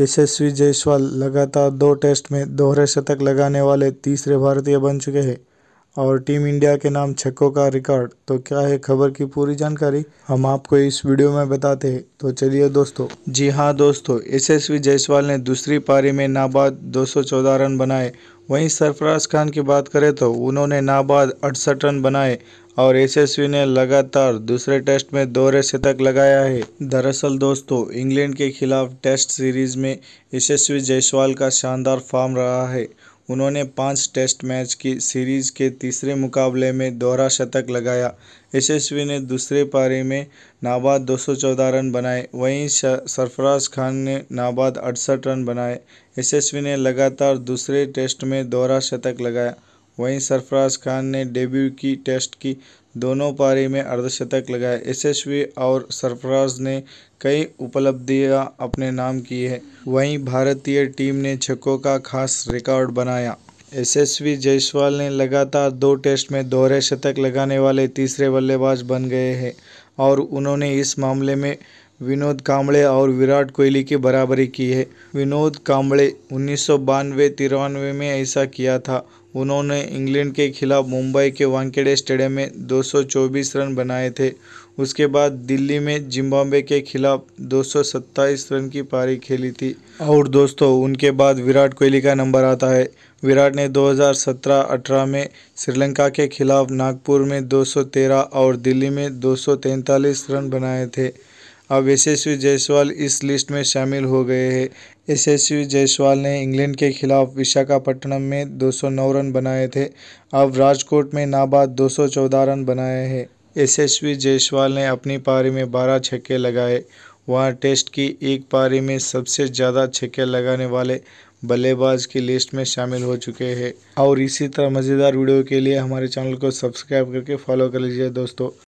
यशस्वी जायसवाल लगातार दो टेस्ट में दोहरे शतक लगाने वाले तीसरे भारतीय बन चुके हैं। और टीम इंडिया के नाम छक्कों का रिकॉर्ड। तो क्या है खबर की पूरी जानकारी? हम आपको इस वीडियो में बताते हैं। तो चलिए दोस्तों। जी हाँ दोस्तों यशस्वी जायसवाल ने दूसरी पारी में नाबाद 214 रन बनाए। वहीं सरफराज खान की बात करें तो उन्होंने नाबाद अड़सठ रन बनाए और यशस्वी ने लगातार दूसरे टेस्ट में दोहरे शतक लगाया है। दरअसल दोस्तों, इंग्लैंड के खिलाफ टेस्ट सीरीज़ में यशस्वी जायसवाल का शानदार फॉर्म रहा है। उन्होंने पाँच टेस्ट मैच की सीरीज़ के तीसरे मुकाबले में दोहरा शतक लगाया। यशस्वी ने दूसरे पारी में नाबाद 214 रन बनाए। वहीं सरफराज खान ने नाबाद अड़सठ रन बनाए। यशस्वी ने लगातार दूसरे टेस्ट में दोहरा शतक लगाया। वहीं सरफराज खान ने डेब्यू की, टेस्ट की, दोनों पारी में अर्धशतक लगाए। यशस्वी और सरफराज ने कई उपलब्धियाँ अपने नाम की है। वहीं भारतीय टीम ने छक्कों का खास रिकॉर्ड बनाया। यशस्वी जायसवाल ने लगातार दो टेस्ट में दोहरे शतक लगाने वाले तीसरे बल्लेबाज बन गए हैं और उन्होंने इस मामले में विनोद कांबळे और विराट कोहली की बराबरी की है। विनोद कांबळे उन्नीस सौ बानवे तिरानवे में ऐसा किया था। उन्होंने इंग्लैंड के खिलाफ मुंबई के वानखेड़े स्टेडियम में 224 रन बनाए थे। उसके बाद दिल्ली में जिम्बाब्वे के खिलाफ 227 रन की पारी खेली थी। और दोस्तों, उनके बाद विराट कोहली का नंबर आता है। विराट ने 2017-18 में श्रीलंका के खिलाफ नागपुर में 213 और दिल्ली में 243 रन बनाए थे। अब यशस्वी जायसवाल इस लिस्ट में शामिल हो गए हैं। यशस्वी जायसवाल ने इंग्लैंड के खिलाफ विशाखापट्टनम में 209 रन बनाए थे। अब राजकोट में नाबाद 214 रन बनाए हैं। यशस्वी जायसवाल ने अपनी पारी में 12 छक्के लगाए। वहाँ टेस्ट की एक पारी में सबसे ज़्यादा छक्के लगाने वाले बल्लेबाज की लिस्ट में शामिल हो चुके हैं। और इसी तरह मज़ेदार वीडियो के लिए हमारे चैनल को सब्सक्राइब करके फॉलो कर लीजिए दोस्तों।